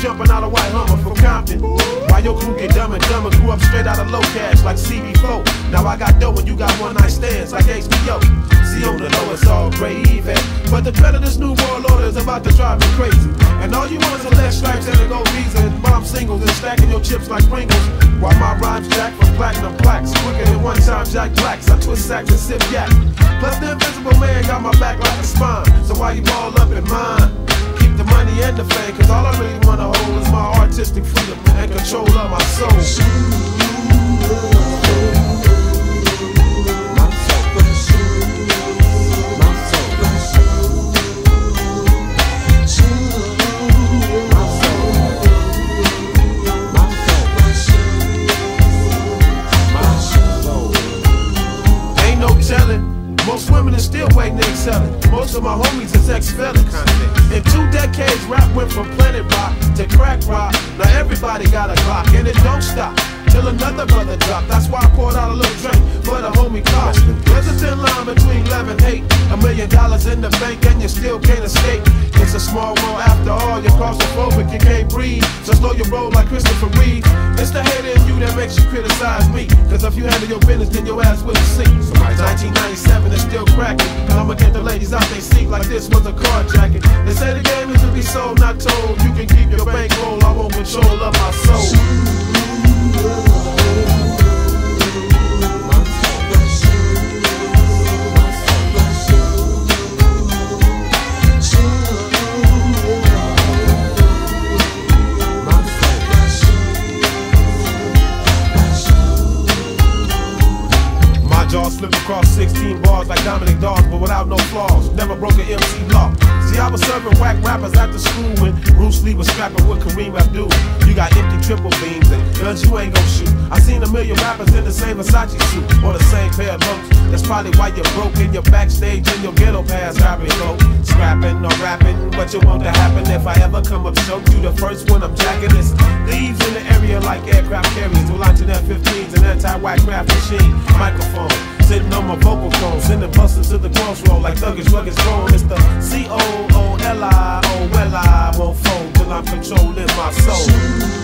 jumping out of white Hummer from Compton. While your crew get dumb and dumber, grew up straight out of low cash like CB4. Now I got dough and you got one night stands like HBO. See on the low it's all gravy, but the of this new world order is about to drive me crazy. And all you want is a less stripes and a gold visa and bomb singles and stacking your chips like Pringles. While my rhymes jack from platinum plaques, quicker than one time Jack Blacks. I twist sacks and sip yak. Artistic freedom and control of my soul. Women is still waiting to excelling. Most of my homies is ex-felons. In two decades, rap went from planet rock to crack rock. Now everybody got a clock, and it don't stop. Till another brother drop. That's why I poured out a little drink for the homie cost. There's a thin line between love and hate. A million dollars in the bank roll like Christopher Reeve. It's the hater in you that makes you criticize me. Cause if you handle your business, then your ass will see. 1997 is still cracking. I'ma get the ladies out they seat like this was a carjacking. They say the game is to be sold, not told. You can keep your bankroll, I won't control of my soul. Slipped across 16 bars like Dominique Dawes, but without no flaws. Never broke an MC law. See, I was serving whack rappers after school when Bruce Lee was scrapping with Kareem Abdul. You got empty triple beams and guns you ain't gon' shoot. I seen a million rappers in the same Versace suit or the same pair of locs. That's probably why you're broke in your backstage and your ghetto pass grabbing low. Scrapping or rapping, but you want to happen if I ever come up short? You the first one I'm jacking this. Leaves in the area like aircraft carriers. We're launching F-15s and anti-whack craft machine. Microphone. Sitting on my vocal phone, sending busters to the crossroad like thuggish ruggish Bone. It's the C O O L I O well won't fold till I'm controlling my soul.